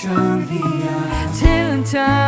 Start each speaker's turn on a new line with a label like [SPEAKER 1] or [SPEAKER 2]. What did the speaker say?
[SPEAKER 1] Turn via. Till time.